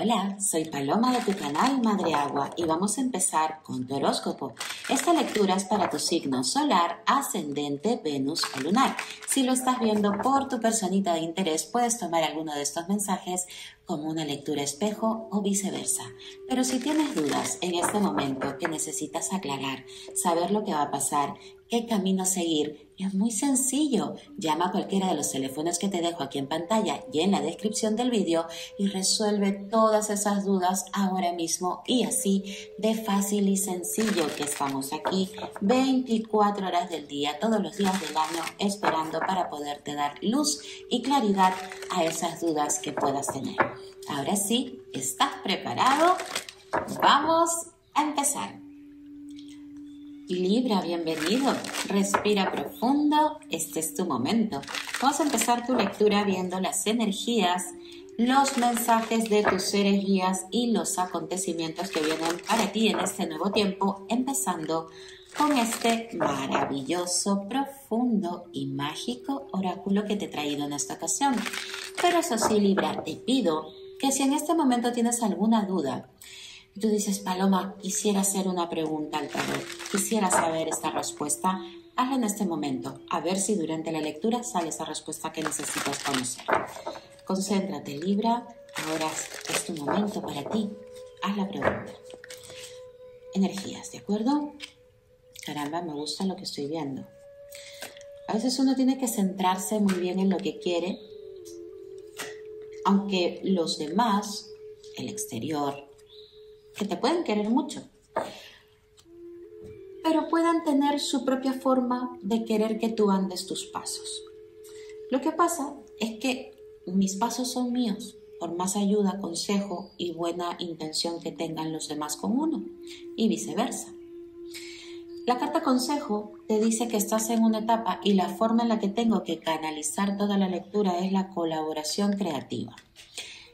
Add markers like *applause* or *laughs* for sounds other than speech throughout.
Hola, soy Paloma de tu canal Madre Agua y vamos a empezar con tu horóscopo. Esta lectura es para tu signo solar, ascendente, Venus o lunar. Si lo estás viendo por tu personita de interés, puedes tomar alguno de estos mensajes como una lectura espejo o viceversa. Pero si tienes dudas en este momento que necesitas aclarar, saber lo que va a pasar, qué camino seguir, es muy sencillo. Llama a cualquiera de los teléfonos que te dejo aquí en pantalla y en la descripción del vídeo y resuelve todas esas dudas ahora mismo y así de fácil y sencillo que estamos aquí 24 horas del día, todos los días del año, esperando para poderte dar luz y claridad a esas dudas que puedas tener. Ahora sí, ¿estás preparado? Vamos a empezar. Libra, bienvenido. Respira profundo. Este es tu momento. Vamos a empezar tu lectura viendo las energías, los mensajes de tus seres guías y los acontecimientos que vienen para ti en este nuevo tiempo, empezando con este maravilloso, profundo y mágico oráculo que te he traído en esta ocasión. Pero eso sí, Libra, te pido que si en este momento tienes alguna duda, tú dices, Paloma, quisiera hacer una pregunta al tarot, quisiera saber esta respuesta, hazla en este momento, a ver si durante la lectura sale esa respuesta que necesitas conocer. Concéntrate, Libra, ahora es tu momento para ti. Haz la pregunta. Energías, ¿de acuerdo? Caramba, me gusta lo que estoy viendo. A veces uno tiene que centrarse muy bien en lo que quiere, aunque los demás, el exterior, que te pueden querer mucho, pero puedan tener su propia forma de querer que tú andes tus pasos. Lo que pasa es que mis pasos son míos, por más ayuda, consejo y buena intención que tengan los demás con uno, y viceversa. La carta consejo te dice que estás en una etapa y la forma en la que tengo que canalizar toda la lectura es la colaboración creativa.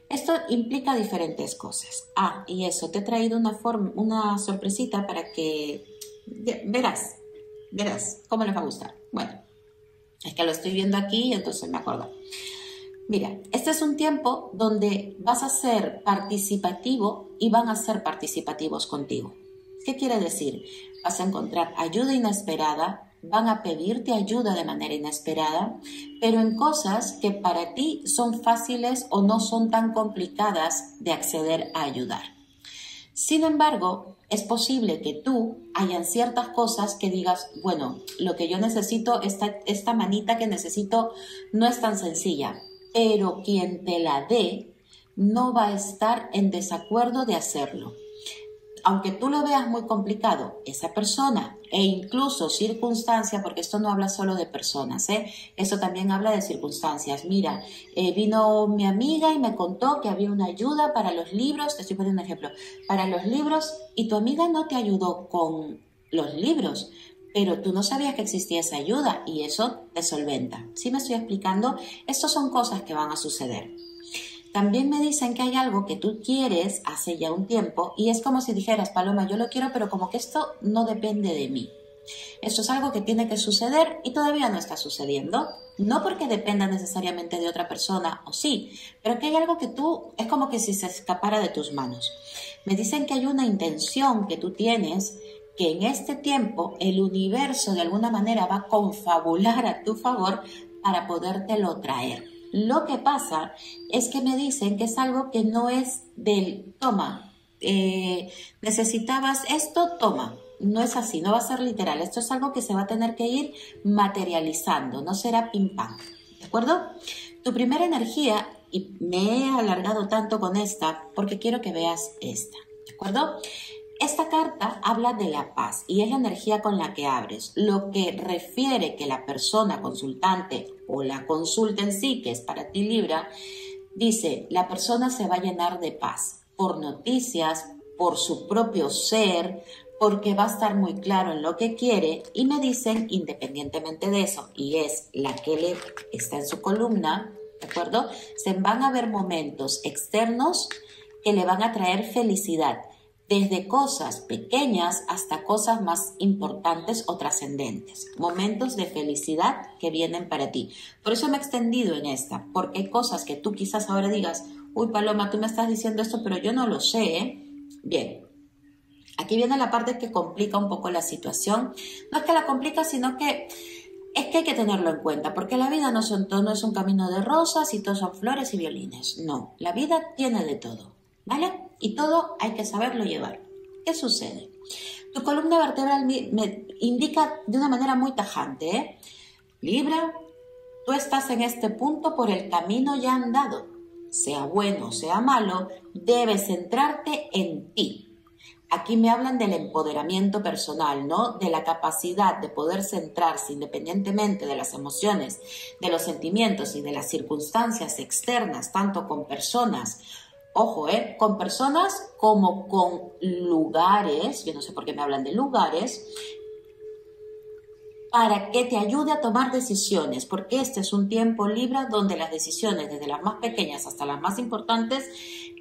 Esto implica diferentes cosas. Ah, y eso, te he traído una, una sorpresita para que verás, verás cómo les va a gustar. Bueno, es que lo estoy viendo aquí y entonces me acuerdo. Mira, este es un tiempo donde vas a ser participativo y van a ser participativos contigo. ¿Qué quiere decir? Vas a encontrar ayuda inesperada, van a pedirte ayuda de manera inesperada, pero en cosas que para ti son fáciles o no son tan complicadas de acceder a ayudar. Sin embargo, es posible que tú hayan ciertas cosas que digas, bueno, lo que yo necesito, esta, esta manita que necesito no es tan sencilla, pero quien te la dé no va a estar en desacuerdo de hacerlo aunque tú lo veas muy complicado, esa persona e incluso circunstancia, porque esto no habla solo de personas, ¿eh? esto también habla de circunstancias. Mira, eh, vino mi amiga y me contó que había una ayuda para los libros, te estoy poniendo un ejemplo, para los libros y tu amiga no te ayudó con los libros, pero tú no sabías que existía esa ayuda y eso te solventa. ¿Sí me estoy explicando? Estas son cosas que van a suceder. También me dicen que hay algo que tú quieres hace ya un tiempo y es como si dijeras, Paloma, yo lo quiero, pero como que esto no depende de mí. Esto es algo que tiene que suceder y todavía no está sucediendo. No porque dependa necesariamente de otra persona, o sí, pero que hay algo que tú, es como que si se escapara de tus manos. Me dicen que hay una intención que tú tienes que en este tiempo el universo de alguna manera va a confabular a tu favor para podértelo traer. Lo que pasa es que me dicen que es algo que no es del toma, eh, necesitabas esto, toma. No es así, no va a ser literal. Esto es algo que se va a tener que ir materializando, no será pim pam. ¿De acuerdo? Tu primera energía, y me he alargado tanto con esta porque quiero que veas esta. ¿De acuerdo? Esta carta habla de la paz y es la energía con la que abres, lo que refiere que la persona consultante o la consulta en sí, que es para ti Libra, dice, la persona se va a llenar de paz por noticias, por su propio ser, porque va a estar muy claro en lo que quiere y me dicen, independientemente de eso, y es la que le está en su columna, ¿de acuerdo? Se van a ver momentos externos que le van a traer felicidad desde cosas pequeñas hasta cosas más importantes o trascendentes, momentos de felicidad que vienen para ti. Por eso me he extendido en esta, porque hay cosas que tú quizás ahora digas, Uy, Paloma, tú me estás diciendo esto, pero yo no lo sé. Bien, aquí viene la parte que complica un poco la situación. No es que la complica, sino que es que hay que tenerlo en cuenta, porque la vida no, son, no es un camino de rosas y todo son flores y violines. No, la vida tiene de todo, ¿vale? Y todo hay que saberlo llevar. ¿Qué sucede? Tu columna vertebral me indica de una manera muy tajante, ¿eh? Libra, tú estás en este punto por el camino ya andado. Sea bueno, sea malo, debes centrarte en ti. Aquí me hablan del empoderamiento personal, ¿no? De la capacidad de poder centrarse independientemente de las emociones, de los sentimientos y de las circunstancias externas, tanto con personas ojo, ¿eh? con personas como con lugares, yo no sé por qué me hablan de lugares, para que te ayude a tomar decisiones, porque este es un tiempo libre donde las decisiones, desde las más pequeñas hasta las más importantes,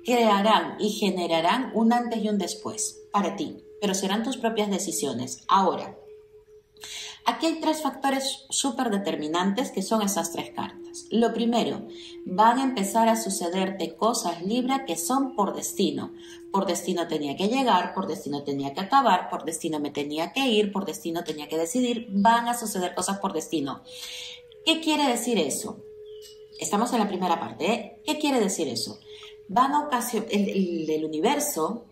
crearán y generarán un antes y un después para ti, pero serán tus propias decisiones. Ahora, Aquí hay tres factores súper determinantes que son esas tres cartas. Lo primero, van a empezar a sucederte cosas Libra que son por destino. Por destino tenía que llegar, por destino tenía que acabar, por destino me tenía que ir, por destino tenía que decidir. Van a suceder cosas por destino. ¿Qué quiere decir eso? Estamos en la primera parte. ¿eh? ¿Qué quiere decir eso? Van a ocasionar, el universo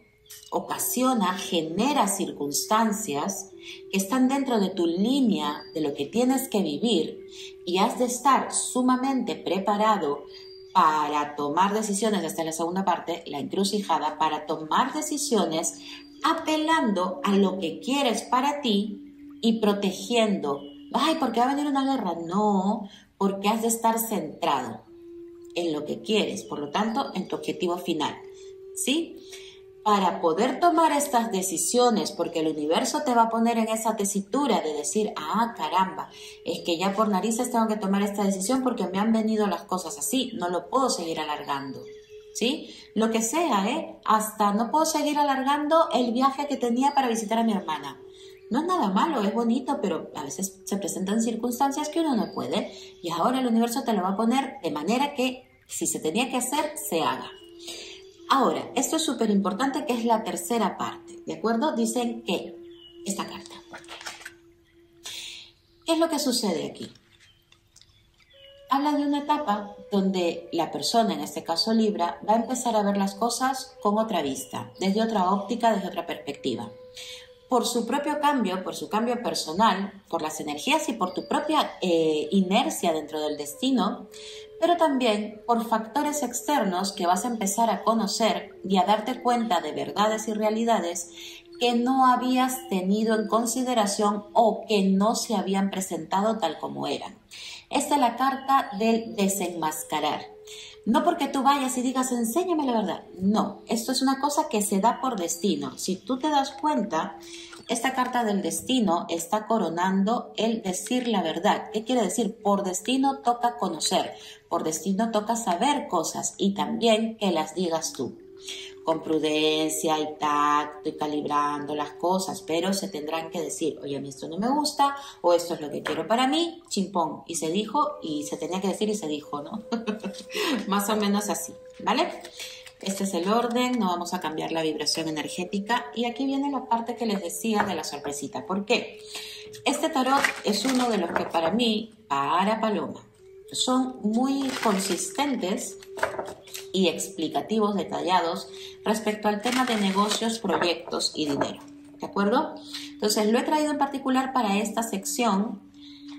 ocasiona, genera circunstancias que están dentro de tu línea de lo que tienes que vivir y has de estar sumamente preparado para tomar decisiones, esta es la segunda parte, la encrucijada, para tomar decisiones apelando a lo que quieres para ti y protegiendo. Ay, ¿por qué va a venir una guerra? No, porque has de estar centrado en lo que quieres, por lo tanto, en tu objetivo final. ¿Sí? Para poder tomar estas decisiones, porque el universo te va a poner en esa tesitura de decir, ah, caramba, es que ya por narices tengo que tomar esta decisión porque me han venido las cosas así, no lo puedo seguir alargando. ¿Sí? Lo que sea, ¿eh? Hasta no puedo seguir alargando el viaje que tenía para visitar a mi hermana. No es nada malo, es bonito, pero a veces se presentan circunstancias que uno no puede y ahora el universo te lo va a poner de manera que si se tenía que hacer, se haga. Ahora, esto es súper importante que es la tercera parte, ¿de acuerdo? Dicen que esta carta. ¿Qué es lo que sucede aquí? Habla de una etapa donde la persona, en este caso Libra, va a empezar a ver las cosas con otra vista, desde otra óptica, desde otra perspectiva. Por su propio cambio, por su cambio personal, por las energías y por tu propia eh, inercia dentro del destino, pero también por factores externos que vas a empezar a conocer y a darte cuenta de verdades y realidades que no habías tenido en consideración o que no se habían presentado tal como eran. Esta es la carta del desenmascarar. No porque tú vayas y digas, enséñame la verdad. No, esto es una cosa que se da por destino. Si tú te das cuenta, esta carta del destino está coronando el decir la verdad. ¿Qué quiere decir? Por destino toca conocer, por destino toca saber cosas y también que las digas tú. Con prudencia y tacto y calibrando las cosas, pero se tendrán que decir, oye, a mí esto no me gusta, o esto es lo que quiero para mí, chimpón. Y se dijo, y se tenía que decir y se dijo, ¿no? *laughs* Más o menos así, ¿vale? Este es el orden, no vamos a cambiar la vibración energética. Y aquí viene la parte que les decía de la sorpresita. ¿Por qué? Este tarot es uno de los que para mí, para Paloma, son muy consistentes y explicativos, detallados respecto al tema de negocios, proyectos y dinero. ¿De acuerdo? Entonces lo he traído en particular para esta sección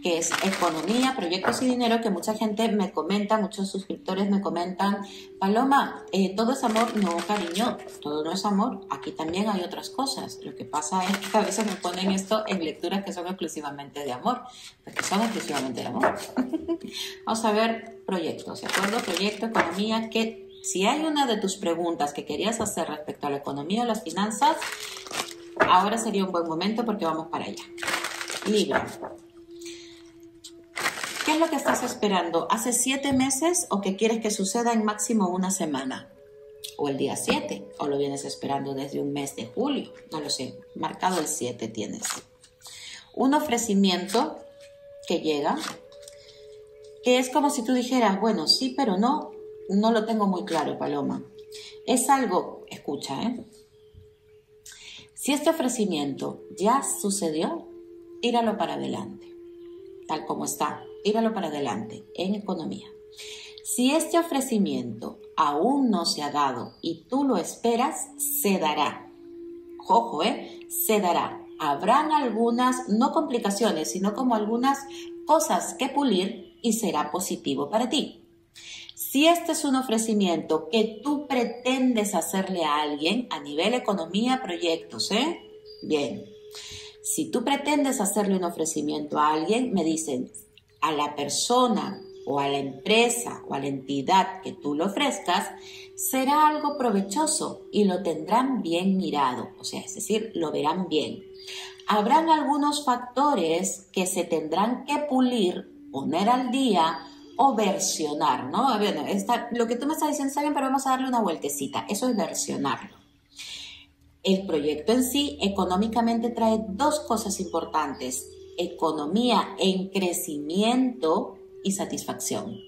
que es economía, proyectos y dinero, que mucha gente me comenta, muchos suscriptores me comentan, Paloma, eh, todo es amor, no cariño, todo no es amor, aquí también hay otras cosas. Lo que pasa es que a veces me ponen esto en lecturas que son exclusivamente de amor, porque son exclusivamente de amor. *laughs* Vamos a ver proyectos, ¿de acuerdo? Proyecto, economía, que si hay una de tus preguntas que querías hacer respecto a la economía o las finanzas, ahora sería un buen momento porque vamos para allá. Libra. ¿Qué es lo que estás esperando? ¿Hace siete meses o que quieres que suceda en máximo una semana? ¿O el día 7? ¿O lo vienes esperando desde un mes de julio? No lo sé. Marcado el 7 tienes. Un ofrecimiento que llega, que es como si tú dijeras, bueno, sí, pero no, no lo tengo muy claro, Paloma. Es algo, escucha, ¿eh? Si este ofrecimiento ya sucedió, tíralo para adelante, tal como está, tíralo para adelante en economía. Si este ofrecimiento aún no se ha dado y tú lo esperas, se dará. Ojo, ¿eh? Se dará. Habrán algunas, no complicaciones, sino como algunas cosas que pulir y será positivo para ti. Si este es un ofrecimiento que tú pretendes hacerle a alguien a nivel economía, proyectos, ¿eh? Bien. Si tú pretendes hacerle un ofrecimiento a alguien, me dicen, a la persona o a la empresa o a la entidad que tú le ofrezcas, será algo provechoso y lo tendrán bien mirado, o sea, es decir, lo verán bien. Habrán algunos factores que se tendrán que pulir, poner al día o versionar, ¿no? Ver, lo que tú me estás diciendo está bien, pero vamos a darle una vueltecita. Eso es versionarlo. El proyecto en sí económicamente trae dos cosas importantes. Economía en crecimiento y satisfacción.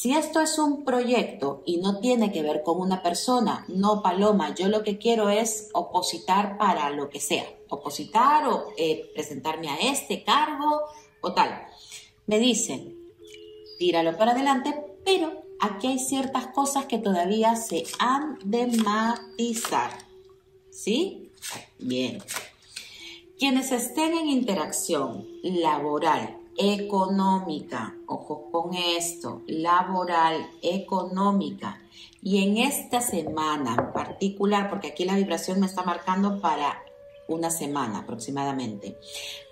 Si esto es un proyecto y no tiene que ver con una persona, no paloma, yo lo que quiero es opositar para lo que sea, opositar o eh, presentarme a este cargo o tal. Me dicen, tíralo para adelante, pero aquí hay ciertas cosas que todavía se han de matizar. ¿Sí? Bien. Quienes estén en interacción laboral, económica, ojo con esto, laboral, económica, y en esta semana particular, porque aquí la vibración me está marcando para una semana aproximadamente,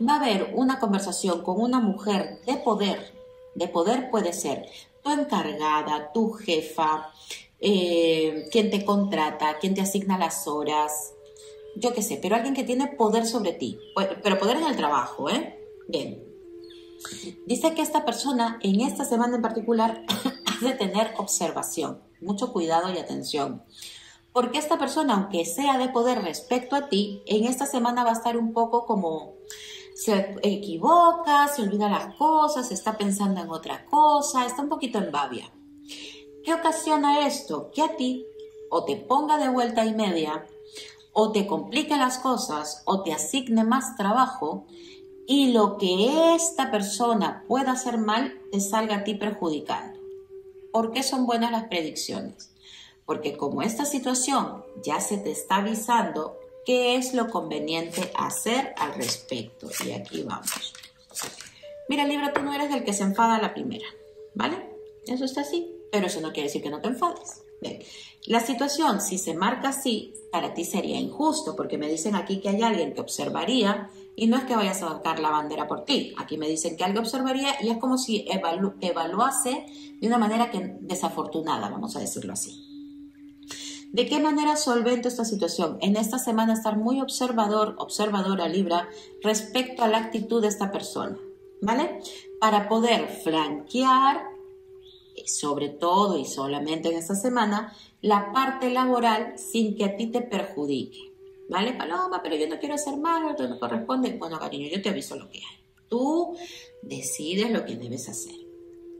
va a haber una conversación con una mujer de poder, de poder puede ser tu encargada, tu jefa, eh, quien te contrata, quien te asigna las horas, yo qué sé, pero alguien que tiene poder sobre ti, pero poder en el trabajo, ¿eh? Bien. Dice que esta persona en esta semana en particular *coughs* ha de tener observación, mucho cuidado y atención. Porque esta persona, aunque sea de poder respecto a ti, en esta semana va a estar un poco como se equivoca, se olvida las cosas, está pensando en otra cosa, está un poquito en babia. ¿Qué ocasiona esto? Que a ti o te ponga de vuelta y media, o te complique las cosas, o te asigne más trabajo, y lo que esta persona pueda hacer mal te salga a ti perjudicando. ¿Por qué son buenas las predicciones? Porque como esta situación ya se te está avisando, qué es lo conveniente hacer al respecto. Y aquí vamos. Mira, Libra, tú no eres del que se enfada la primera, ¿vale? Eso está así, pero eso no quiere decir que no te enfades. La situación, si se marca así, para ti sería injusto, porque me dicen aquí que hay alguien que observaría y no es que vayas a sacar la bandera por ti. Aquí me dicen que alguien observaría y es como si evaluase de una manera que desafortunada, vamos a decirlo así. ¿De qué manera solvento esta situación? En esta semana estar muy observador, observadora Libra, respecto a la actitud de esta persona, ¿vale? Para poder flanquear, sobre todo y solamente en esta semana, la parte laboral sin que a ti te perjudique, ¿vale? Paloma, pero yo no quiero hacer mal, esto no corresponde. Bueno, cariño, yo te aviso lo que hay. Tú decides lo que debes hacer.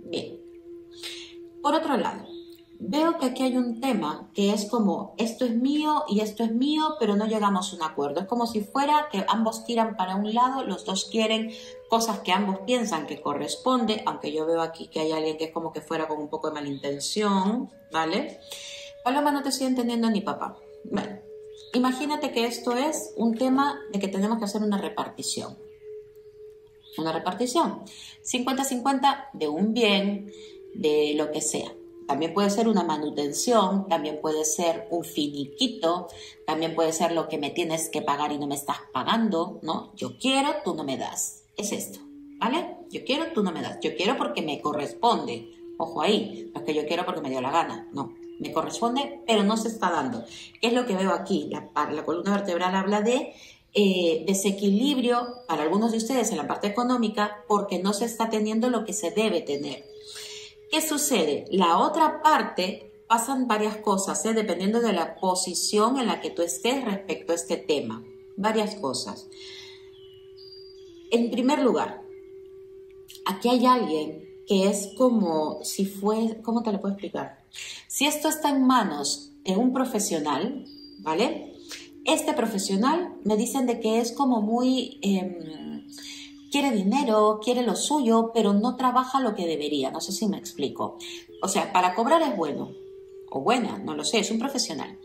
Bien. Por otro lado, veo que aquí hay un tema que es como esto es mío y esto es mío, pero no llegamos a un acuerdo. Es como si fuera que ambos tiran para un lado, los dos quieren cosas que ambos piensan que corresponde, aunque yo veo aquí que hay alguien que es como que fuera con un poco de malintención, ¿vale? Paloma, no te estoy entendiendo ni papá. Bueno, imagínate que esto es un tema de que tenemos que hacer una repartición. Una repartición. 50-50 de un bien, de lo que sea. También puede ser una manutención, también puede ser un finiquito, también puede ser lo que me tienes que pagar y no me estás pagando, ¿no? Yo quiero, tú no me das. Es esto, ¿vale? Yo quiero, tú no me das. Yo quiero porque me corresponde. Ojo ahí, no es que yo quiero porque me dio la gana, no. Me corresponde, pero no se está dando. ¿Qué es lo que veo aquí? La, columna vertebral habla de eh, desequilibrio para algunos de ustedes en la parte económica porque no se está teniendo lo que se debe tener. ¿Qué sucede? La otra parte pasan varias cosas, ¿eh? dependiendo de la posición en la que tú estés respecto a este tema. Varias cosas. En primer lugar, aquí hay alguien que es como si fue, ¿cómo te lo puedo explicar? Si esto está en manos de un profesional, ¿vale? Este profesional me dicen de que es como muy... Em, quiere dinero, quiere lo suyo, pero no trabaja lo que debería. No sé si me explico. O sea, para cobrar es bueno, o buena, no lo sé, es un profesional.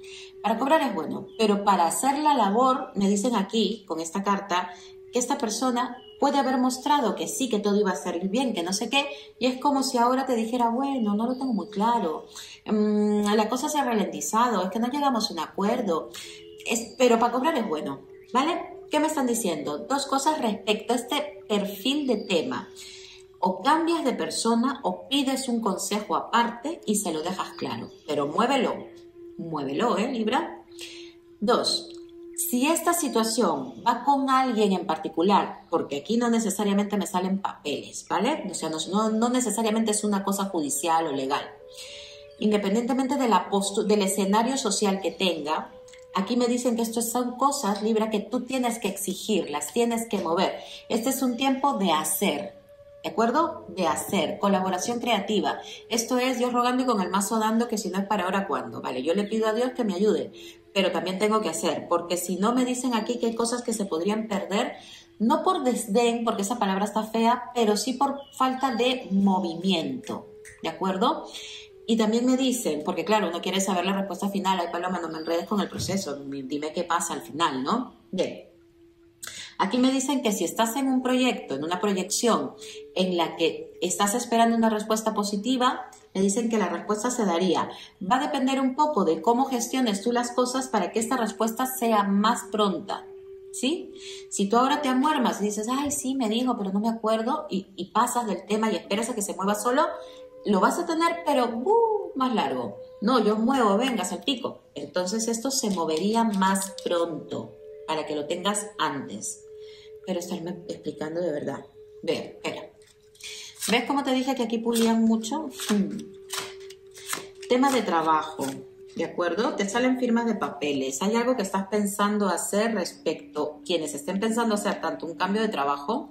Para cobrar es bueno, pero para hacer la labor, me dicen aquí, con esta carta, que esta persona puede haber mostrado que sí, que todo iba a salir bien, que no sé qué, y es como si ahora te dijera, bueno, no lo tengo muy claro, mm, la cosa se ha ralentizado, es que no llegamos a un acuerdo, pero para cobrar es bueno, ¿vale? ¿Qué me están diciendo? Dos cosas respecto a este perfil de tema. O cambias de persona o pides un consejo aparte y se lo dejas claro, pero muévelo, muévelo, ¿eh, Libra? Dos, si esta situación va con alguien en particular, porque aquí no necesariamente me salen papeles, ¿vale? O sea, no, necesariamente es una cosa judicial o legal. Independientemente del escenario social que tenga, aquí me dicen que esto son cosas, Libra, que tú tienes que exigir, las tienes que mover. Este es un tiempo de hacer, ¿de acuerdo? De hacer, colaboración creativa. Esto es Dios rogando y con el mazo dando que si no es para ahora, ¿cuándo? Vale, yo le pido a Dios que me ayude, pero también tengo que hacer, porque si no me dicen aquí que hay cosas que se podrían perder, no por desdén, porque esa palabra está fea, pero sí por falta de movimiento, ¿de acuerdo? Y también me dicen, porque claro, uno quiere saber la respuesta final, ay Paloma, no me enredes con el proceso, dime qué pasa al final, ¿no? Bien. Aquí me dicen que si estás en un proyecto, en una proyección en la que estás esperando una respuesta positiva, me dicen que la respuesta se daría. Va a depender un poco de cómo gestiones tú las cosas para que esta respuesta sea más pronta. ¿Sí? Si tú ahora te amuermas y dices, ay, sí, me dijo, pero no me acuerdo, y, pasas del tema y esperas a que se mueva solo, lo vas a tener, pero uh, más largo. No, yo muevo, vengas al pico. Entonces esto se movería más pronto para que lo tengas antes. Pero estarme explicando de verdad. Ve, espera. ¿Ves cómo te dije que aquí pulían mucho? Hmm. Tema de trabajo, ¿de acuerdo? Te salen firmas de papeles. ¿Hay algo que estás pensando hacer respecto, quienes estén pensando hacer tanto un cambio de trabajo?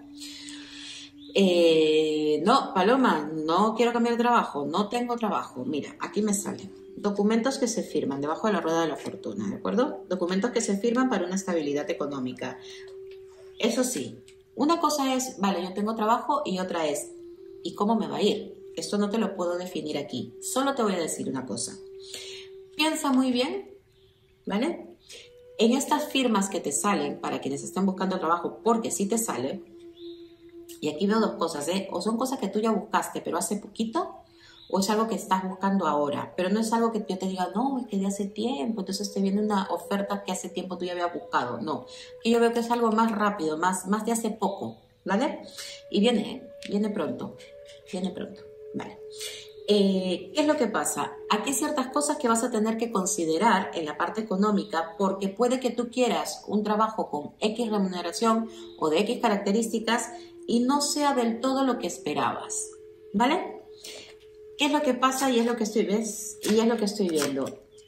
Eh, no, Paloma, no quiero cambiar de trabajo, no tengo trabajo. Mira, aquí me salen documentos que se firman debajo de la rueda de la fortuna, ¿de acuerdo? Documentos que se firman para una estabilidad económica. Eso sí, una cosa es, vale, yo tengo trabajo y otra es, ¿Y cómo me va a ir? Esto no te lo puedo definir aquí. Solo te voy a decir una cosa. Piensa muy bien, ¿vale? En estas firmas que te salen para quienes están buscando trabajo, porque sí te sale, y aquí veo dos cosas, ¿eh? O son cosas que tú ya buscaste, pero hace poquito, o es algo que estás buscando ahora, pero no es algo que yo te diga, no, es que de hace tiempo, entonces te viene una oferta que hace tiempo tú ya habías buscado, no. Yo veo que es algo más rápido, más, más de hace poco, ¿vale? Y viene, viene pronto, viene pronto, ¿vale? Eh, ¿Qué es lo que pasa? Aquí hay ciertas cosas que vas a tener que considerar en la parte económica porque puede que tú quieras un trabajo con X remuneración o de X características y no sea del todo lo que esperabas, ¿vale? ¿Qué es lo que pasa y es lo que estoy, ¿ves? Y es lo que estoy viendo.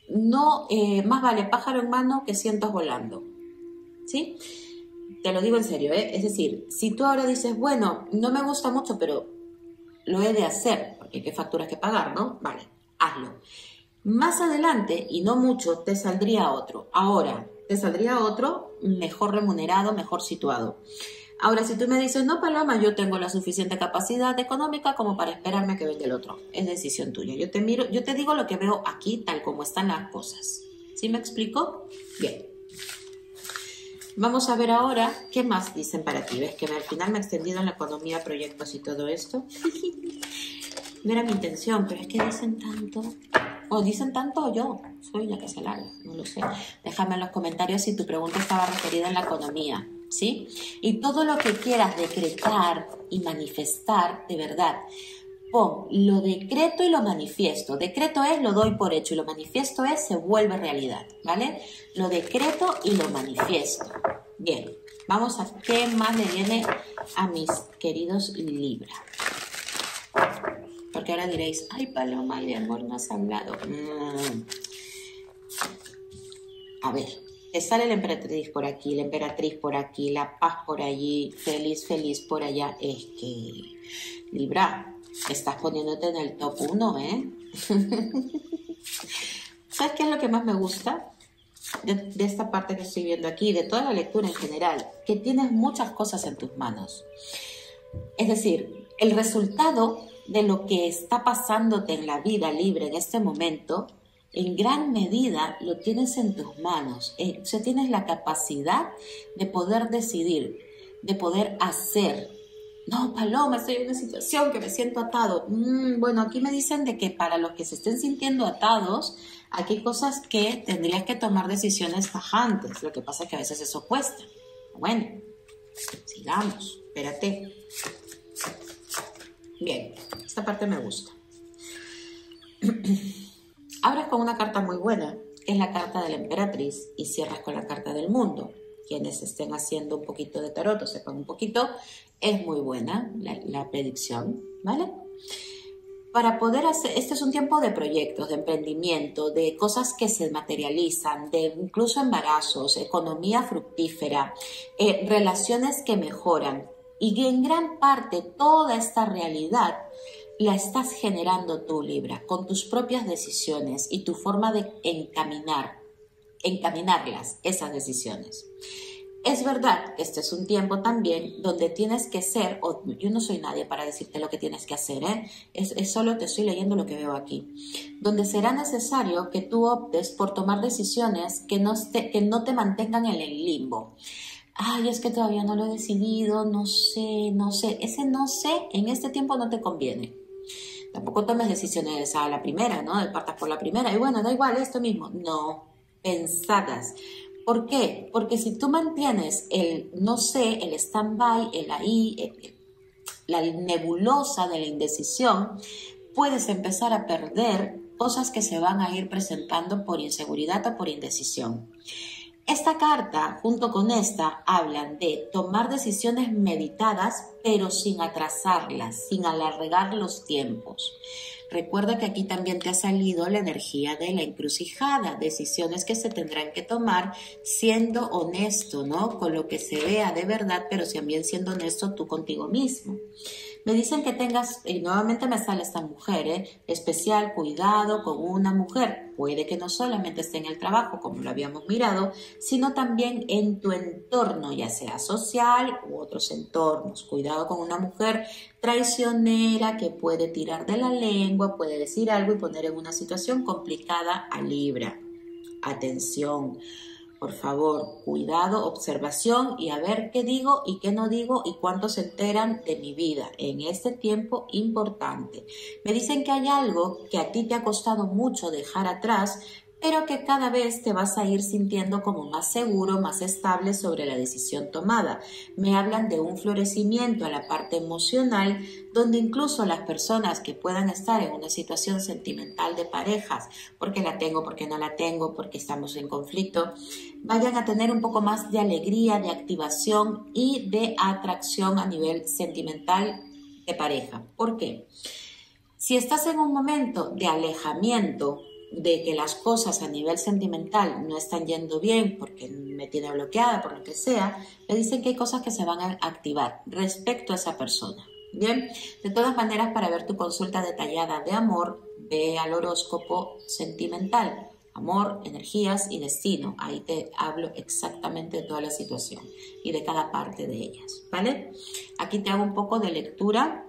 No, eh, más vale pájaro en mano que cientos volando, ¿sí? Te lo digo en serio, ¿eh? Es decir, si tú ahora dices, bueno, no me gusta mucho, pero lo he de hacer, porque hay facturas que pagar, ¿no? Vale, hazlo. Más adelante, y no mucho, te saldría otro. Ahora, te saldría otro mejor remunerado, mejor situado. Ahora, si tú me dices, no, Paloma, yo tengo la suficiente capacidad económica como para esperarme que venga el otro, es decisión tuya. Yo te miro, yo te digo lo que veo aquí, tal como están las cosas. ¿Sí me explico? Bien. Vamos a ver ahora qué más dicen para ti. ¿Ves que al final me he extendido en la economía, proyectos y todo esto? no *laughs* era mi intención, pero es que dicen tanto. O dicen tanto yo. Soy la que se larga, no lo sé. Déjame en los comentarios si tu pregunta estaba referida en la economía. ¿Sí? Y todo lo que quieras decretar y manifestar, de verdad, pon lo decreto y lo manifiesto. Decreto es lo doy por hecho y lo manifiesto es se vuelve realidad, ¿vale? Lo decreto y lo manifiesto. Bien, vamos a qué más le viene a mis queridos Libra. Porque ahora diréis, ay Paloma, y de amor no has hablado. Mm. A ver, te sale la emperatriz por aquí, la emperatriz por aquí, la paz por allí, feliz, feliz por allá. Es que, Libra, Estás poniéndote en el top 1, ¿eh? *laughs* ¿Sabes qué es lo que más me gusta? De, esta parte que estoy viendo aquí, de toda la lectura en general, que tienes muchas cosas en tus manos. Es decir, el resultado de lo que está pasándote en la vida libre en este momento, en gran medida lo tienes en tus manos. Eh, o sea, tienes la capacidad de poder decidir, de poder hacer, no, Paloma, estoy en una situación que me siento atado. Mm, bueno, aquí me dicen de que para los que se estén sintiendo atados, aquí hay cosas que tendrías que tomar decisiones tajantes. Lo que pasa es que a veces eso cuesta. Bueno, sigamos, espérate. Bien, esta parte me gusta. La carta de la emperatriz, y cierras con la carta del mundo quienes estén haciendo un poquito de tarot o sepan un poquito, es muy buena la, predicción, ¿vale? Para poder hacer, este es un tiempo de proyectos, de emprendimiento, de cosas que se materializan, de incluso embarazos, economía fructífera, eh, relaciones que mejoran. Y en gran parte toda esta realidad la estás generando tú, Libra, con tus propias decisiones y tu forma de encaminar encaminarlas, esas decisiones. Es verdad este es un tiempo también donde tienes que ser, o yo no soy nadie para decirte lo que tienes que hacer, ¿eh? es, solo te estoy leyendo lo que veo aquí, donde será necesario que tú optes por tomar decisiones que no, que no te mantengan en el limbo. Ay, es que todavía no lo he decidido, no sé, no sé. Ese no sé en este tiempo no te conviene. Tampoco tomes decisiones a la primera, ¿no? Partas por la primera y bueno, da igual, esto mismo. No, pensadas. ¿Por qué? Porque si tú mantienes el no sé, el stand-by, el ahí, la nebulosa de la indecisión, puedes empezar a perder cosas que se van a ir presentando por inseguridad o por indecisión. Esta carta, junto con esta, hablan de tomar decisiones meditadas, pero sin atrasarlas, sin alargar los tiempos. Recuerda que aquí también te ha salido la energía de la encrucijada, decisiones que se tendrán que tomar siendo honesto, ¿no? Con lo que se vea de verdad, pero también siendo honesto tú contigo mismo. Me dicen que tengas, y nuevamente me sale esta mujer, ¿eh? especial cuidado con una mujer. Puede que no solamente esté en el trabajo, como lo habíamos mirado, sino también en tu entorno, ya sea social u otros entornos. Cuidado con una mujer traicionera que puede tirar de la lengua, puede decir algo y poner en una situación complicada a Libra. Atención por favor, cuidado, observación y a ver qué digo y qué no digo y cuánto se enteran de mi vida en este tiempo importante. Me dicen que hay algo que a ti te ha costado mucho dejar atrás, pero que cada vez te vas a ir sintiendo como más seguro, más estable sobre la decisión tomada. Me hablan de un florecimiento a la parte emocional, donde incluso las personas que puedan estar en una situación sentimental de parejas, porque la tengo, porque no la tengo, porque estamos en conflicto, vayan a tener un poco más de alegría, de activación y de atracción a nivel sentimental de pareja. ¿Por qué? Si estás en un momento de alejamiento, de que las cosas a nivel sentimental no están yendo bien porque me tiene bloqueada, por lo que sea, me dicen que hay cosas que se van a activar respecto a esa persona. Bien, de todas maneras, para ver tu consulta detallada de amor, ve al horóscopo sentimental, amor, energías y destino. Ahí te hablo exactamente de toda la situación y de cada parte de ellas, ¿vale? Aquí te hago un poco de lectura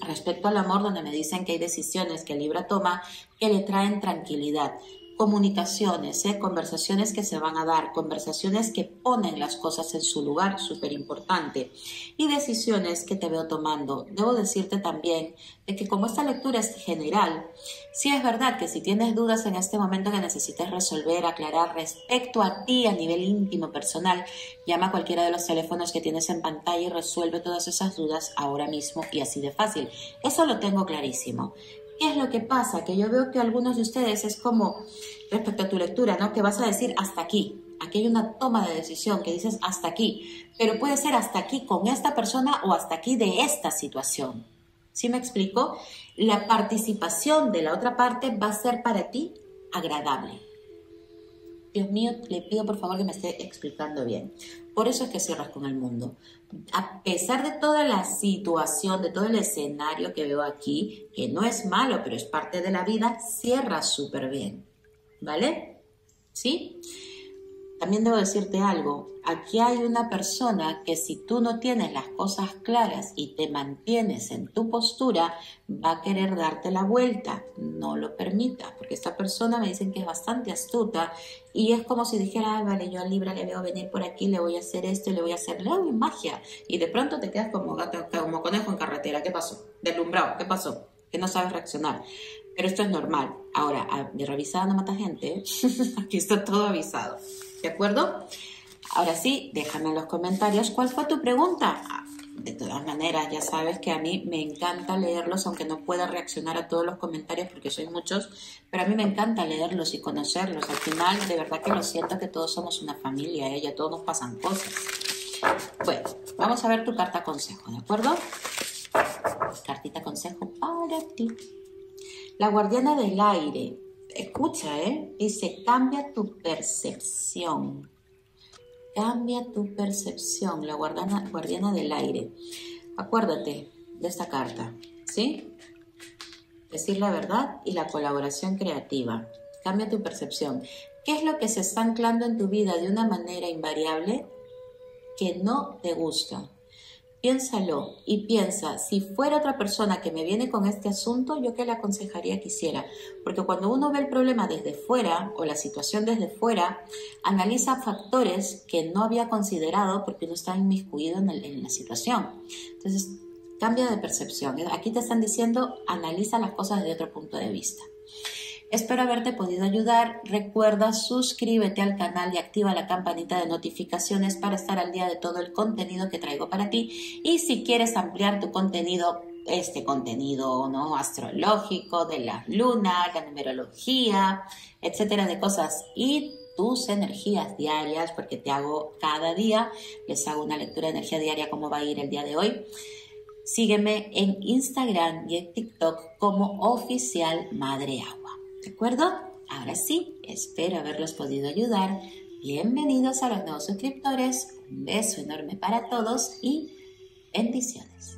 respecto al amor, donde me dicen que hay decisiones que Libra toma que le traen tranquilidad comunicaciones, ¿eh? conversaciones que se van a dar, conversaciones que ponen las cosas en su lugar, súper importante, y decisiones que te veo tomando. Debo decirte también de que como esta lectura es general, sí es verdad que si tienes dudas en este momento que necesites resolver, aclarar respecto a ti a nivel íntimo, personal, llama a cualquiera de los teléfonos que tienes en pantalla y resuelve todas esas dudas ahora mismo y así de fácil. Eso lo tengo clarísimo. ¿Qué es lo que pasa? Que yo veo que algunos de ustedes es como, respecto a tu lectura, ¿no? Que vas a decir hasta aquí. Aquí hay una toma de decisión que dices hasta aquí, pero puede ser hasta aquí con esta persona o hasta aquí de esta situación. ¿Sí me explico? La participación de la otra parte va a ser para ti agradable. Dios mío, le pido por favor que me esté explicando bien. Por eso es que cierras con el mundo. A pesar de toda la situación, de todo el escenario que veo aquí, que no es malo, pero es parte de la vida, cierras súper bien. ¿Vale? ¿Sí? También debo decirte algo, aquí hay una persona que si tú no tienes las cosas claras y te mantienes en tu postura, va a querer darte la vuelta. No lo permita, porque esta persona me dicen que es bastante astuta y es como si dijera, vale, yo a Libra le veo venir por aquí, le voy a hacer esto le voy a hacer, le magia. Y de pronto te quedas como gato, como conejo en carretera. ¿Qué pasó? Deslumbrado, ¿qué pasó? Que no sabes reaccionar. Pero esto es normal. Ahora, revisada no mata gente. ¿eh? *laughs* aquí está todo avisado. ¿De acuerdo? Ahora sí, déjame en los comentarios cuál fue tu pregunta. De todas maneras, ya sabes que a mí me encanta leerlos, aunque no pueda reaccionar a todos los comentarios porque soy muchos, pero a mí me encanta leerlos y conocerlos. Al final, de verdad que lo siento que todos somos una familia, ¿eh? ya todos nos pasan cosas. Bueno, vamos a ver tu carta consejo, ¿de acuerdo? Cartita consejo para ti. La guardiana del aire escucha, ¿eh? Dice, cambia tu percepción. Cambia tu percepción, la guardiana, guardiana del aire. Acuérdate de esta carta, ¿sí? Decir la verdad y la colaboración creativa. Cambia tu percepción. ¿Qué es lo que se está anclando en tu vida de una manera invariable que no te gusta? Piénsalo y piensa, si fuera otra persona que me viene con este asunto, yo qué le aconsejaría que hiciera. Porque cuando uno ve el problema desde fuera o la situación desde fuera, analiza factores que no había considerado porque uno está inmiscuido en, en la situación. Entonces, cambia de percepción. Aquí te están diciendo, analiza las cosas desde otro punto de vista. Espero haberte podido ayudar. Recuerda suscríbete al canal y activa la campanita de notificaciones para estar al día de todo el contenido que traigo para ti. Y si quieres ampliar tu contenido, este contenido ¿no? astrológico, de la luna, la numerología, etcétera, de cosas y tus energías diarias, porque te hago cada día, les hago una lectura de energía diaria, cómo va a ir el día de hoy. Sígueme en Instagram y en TikTok como oficial Madre Agua. ¿De acuerdo? Ahora sí, espero haberlos podido ayudar. Bienvenidos a los nuevos suscriptores. Un beso enorme para todos y bendiciones.